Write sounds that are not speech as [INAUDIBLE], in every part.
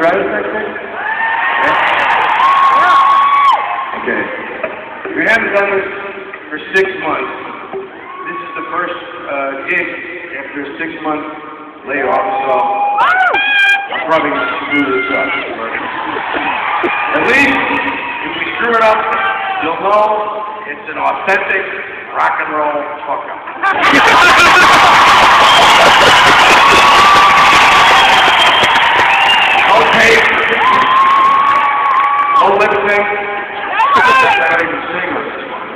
try this next thing? Okay. We haven't done this for six months. This is the first uh, gig after a six-month layoff, so I'm probably going to screw this up. At least if we screw it up, you'll know it's an authentic rock and roll fuck-up. [LAUGHS] lip sync. I don't even sing on this [LAUGHS] one.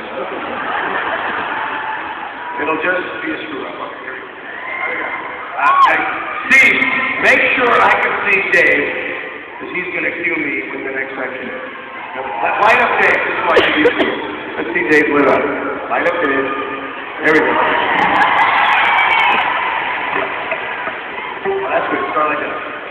It'll just be a screw up. Okay, here we go. Uh, hey, Steve, make sure I can see Dave, because he's going to cue me in the next section. Now, Light up Dave. This is why you do. [LAUGHS] Let's see Dave lit up. Light up Dave. There we go. Well, that's good. Start like that.